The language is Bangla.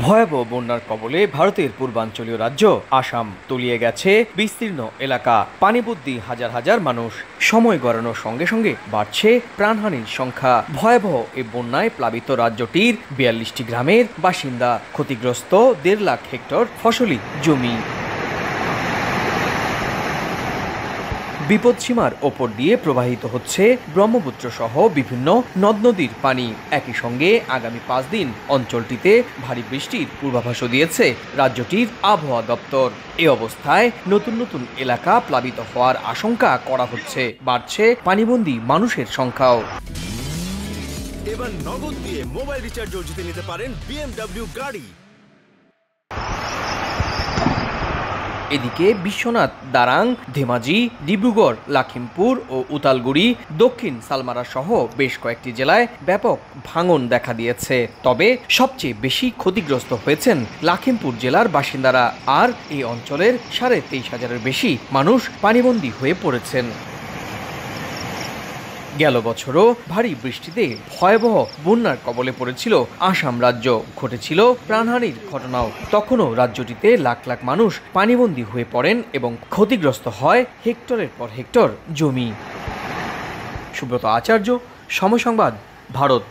ভয়াবহ বন্যার কবলে ভারতের পূর্বাঞ্চলীয় রাজ্য আসাম তলিয়ে গেছে বিস্তীর্ণ এলাকা। পানিবুদ্ধি হাজার হাজার মানুষ সময় গড়ানোর সঙ্গে সঙ্গে বাড়ছে প্রাণহানির সংখ্যা। ভয়াবহ এ বন্যায় প্লাবিত রাজ্যটির বিয়াল্লিশটি গ্রামের বাসিন্দা ক্ষতিগ্রস্ত দেড় লাখ হেক্টর ফসলি জমি। বিপদসীমার ওপর দিয়ে প্রবাহিত হচ্ছে ব্রহ্মপুত্র সহ বিভিন্ন নদ নদীর পানি। একই সঙ্গে আগামী পাঁচ দিন অঞ্চলটিতে ভারী বৃষ্টির পূর্বাভাসও দিয়েছে রাজ্যটির আবহাওয়া দপ্তর। এ অবস্থায় নতুন নতুন এলাকা প্লাবিত হওয়ার আশঙ্কা করা হচ্ছে। বাড়ছে পানিবন্দী মানুষের সংখ্যাও। এবার নগদ দিয়ে মোবাইল রিচার্জও জিতে নিতে পারেন বিএমডব্লিউ গাড়ি। এদিকে বিশ্বনাথ, দারাং, ধেমাজি, ডিব্রুগড়, লাখিমপুর ও উতালগুড়ি, দক্ষিণ সালমারা সহ বেশ কয়েকটি জেলায় ব্যাপক ভাঙন দেখা দিয়েছে। তবে সবচেয়ে বেশি ক্ষতিগ্রস্ত হয়েছেন লাখিমপুর জেলার বাসিন্দারা। আর এই অঞ্চলের সাড়ে তেইশ হাজারের বেশি মানুষ পানিবন্দী হয়ে পড়েছেন। গেল বছরও ভারী বৃষ্টিতে ভয়াবহ বন্যার কবলে পড়েছিল আসাম রাজ্য। ঘটেছিল প্রাণহানির ঘটনাও। তখনও রাজ্যটিতে লাখ লাখ মানুষ পানিবন্দী হয়ে পড়েন এবং ক্ষতিগ্রস্ত হয় হেক্টরের পর হেক্টর জমি। সুব্রত আচার্য সমসংবাদ ভারত।